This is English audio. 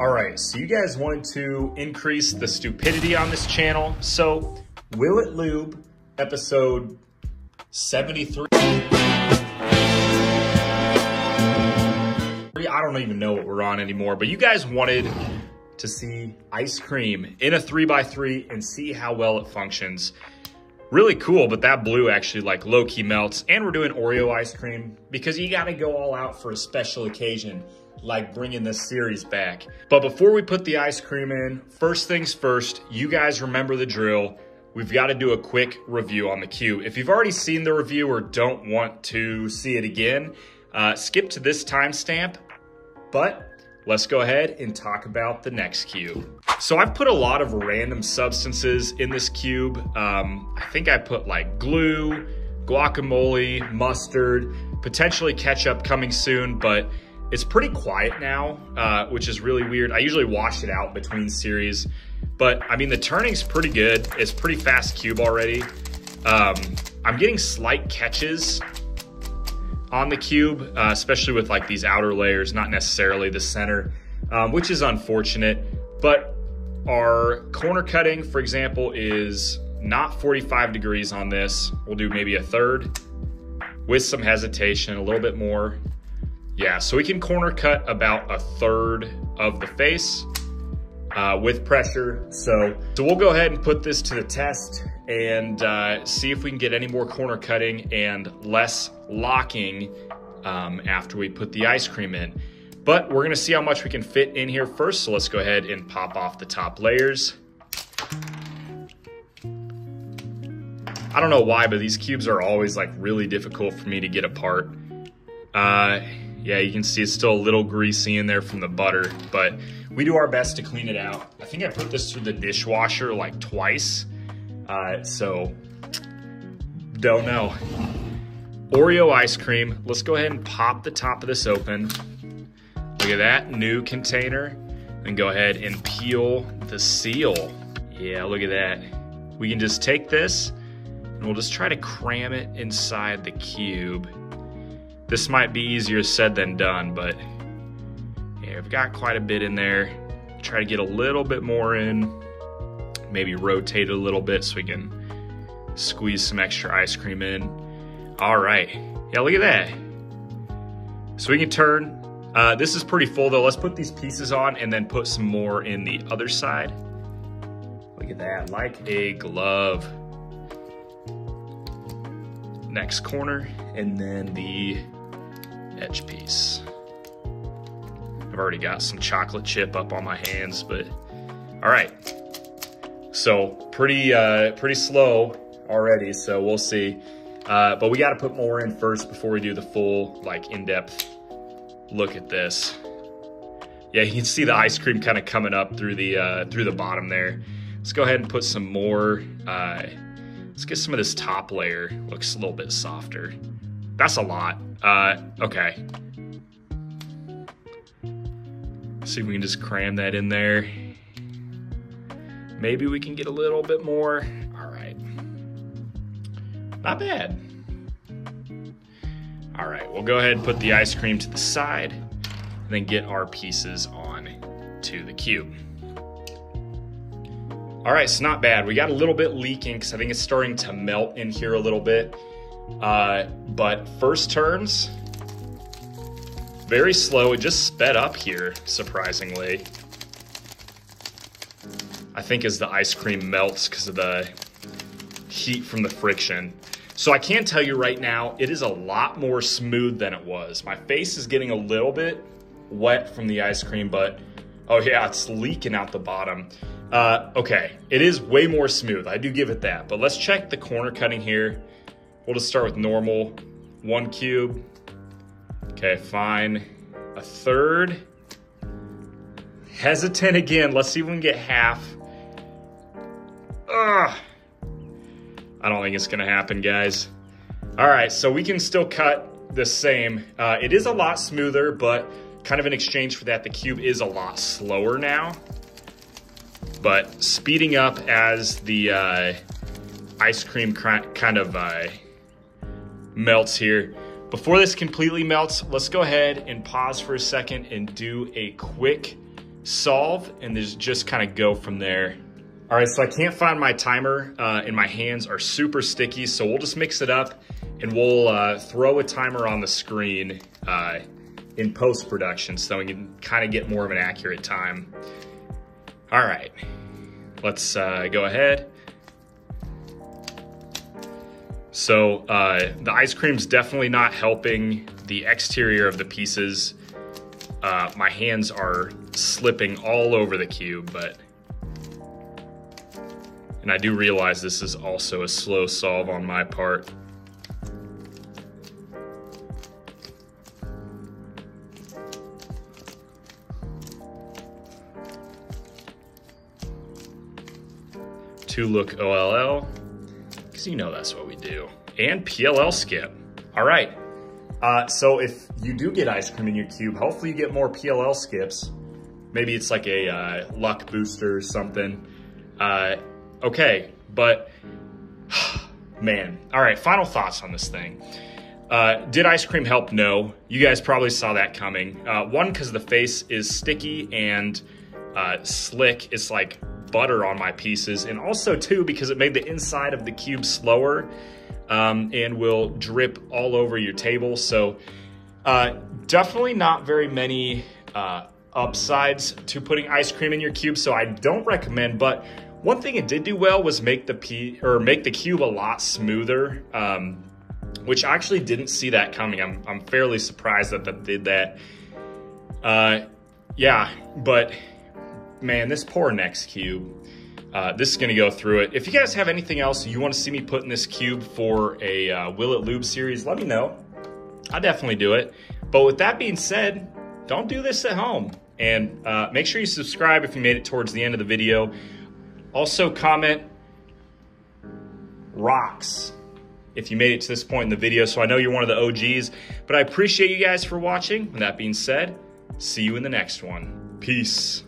All right, so you guys wanted to increase the stupidity on this channel. So, Will It Lube, episode 73. I don't even know what we're on anymore, but you guys wanted to see ice cream in a 3x3 and see how well it functions. Really cool, but that blue actually like low-key melts. And we're doing Oreo ice cream because you gotta go all out for a special occasion like bringing this series back. But before we put the ice cream in, first things first, you guys remember the drill. We've got to do a quick review on the cube. If you've already seen the review or don't want to see it again, uh, skip to this timestamp. But let's go ahead and talk about the next cube. So I've put a lot of random substances in this cube. Um, I think I put like glue, guacamole, mustard, potentially ketchup coming soon, but it's pretty quiet now, uh, which is really weird. I usually wash it out between series, but I mean, the turning's pretty good. It's pretty fast cube already. Um, I'm getting slight catches on the cube, uh, especially with like these outer layers, not necessarily the center, um, which is unfortunate. But our corner cutting, for example, is not 45 degrees on this. We'll do maybe a third with some hesitation, a little bit more. Yeah, so we can corner cut about a third of the face uh, with pressure. So, so we'll go ahead and put this to the test and uh, see if we can get any more corner cutting and less locking um, after we put the ice cream in. But we're gonna see how much we can fit in here first. So let's go ahead and pop off the top layers. I don't know why, but these cubes are always like really difficult for me to get apart. Uh, yeah, you can see it's still a little greasy in there from the butter, but we do our best to clean it out. I think I put this through the dishwasher like twice, uh, so don't know. Oreo ice cream. Let's go ahead and pop the top of this open. Look at that, new container. And go ahead and peel the seal. Yeah, look at that. We can just take this and we'll just try to cram it inside the cube. This might be easier said than done, but yeah, I've got quite a bit in there. Try to get a little bit more in, maybe rotate it a little bit so we can squeeze some extra ice cream in. All right, yeah, look at that. So we can turn. Uh, this is pretty full though. Let's put these pieces on and then put some more in the other side. Look at that, like a glove. Next corner, and then the edge piece. I've already got some chocolate chip up on my hands, but all right. So pretty, uh, pretty slow already, so we'll see. Uh, but we got to put more in first before we do the full, like, in-depth look at this. Yeah, you can see the ice cream kind of coming up through the uh, through the bottom there. Let's go ahead and put some more. Uh, let's get some of this top layer. Looks a little bit softer. That's a lot. Uh, okay. See if we can just cram that in there. Maybe we can get a little bit more. All right. Not bad. All right, we'll go ahead and put the ice cream to the side and then get our pieces on to the cube. All right, so not bad. We got a little bit leaking because I think it's starting to melt in here a little bit. Uh, but first turns, very slow. It just sped up here, surprisingly. I think as the ice cream melts because of the heat from the friction. So I can tell you right now, it is a lot more smooth than it was. My face is getting a little bit wet from the ice cream, but oh yeah, it's leaking out the bottom. Uh, okay, it is way more smooth. I do give it that. But let's check the corner cutting here. We'll just start with normal, one cube. Okay, fine. A third. Hesitant again. Let's see if we can get half. I don't think it's gonna happen, guys. All right, so we can still cut the same. Uh, it is a lot smoother, but kind of in exchange for that, the cube is a lot slower now. But speeding up as the uh, ice cream kind of uh, melts here. Before this completely melts, let's go ahead and pause for a second and do a quick solve and just kind of go from there. All right, so I can't find my timer uh, and my hands are super sticky, so we'll just mix it up and we'll uh, throw a timer on the screen uh, in post-production so we can kind of get more of an accurate time. All right, let's uh, go ahead. So uh, the ice cream's definitely not helping the exterior of the pieces. Uh, my hands are slipping all over the cube, but and I do realize this is also a slow solve on my part. Two look OLL, because you know that's what we do. And PLL skip. All right. Uh, so if you do get ice cream in your cube, hopefully you get more PLL skips. Maybe it's like a uh, luck booster or something. Uh, okay, but man. All right, final thoughts on this thing. Uh, did ice cream help? No. You guys probably saw that coming. Uh, one, because the face is sticky and uh, slick. It's like butter on my pieces. And also, two, because it made the inside of the cube slower um, and will drip all over your table. So uh, definitely not very many uh, upsides to putting ice cream in your cube. So I don't recommend, but one thing it did do well was make the p or make the cube a lot smoother, um, which I actually didn't see that coming. I'm, I'm fairly surprised that that did that. Uh, yeah, but man, this poor next cube. Uh, this is gonna go through it. If you guys have anything else you wanna see me put in this cube for a uh, Will It Lube series, let me know. I'll definitely do it. But with that being said, don't do this at home. And uh, make sure you subscribe if you made it towards the end of the video. Also comment rocks if you made it to this point in the video. So I know you're one of the OGs, but I appreciate you guys for watching. And that being said, see you in the next one. Peace.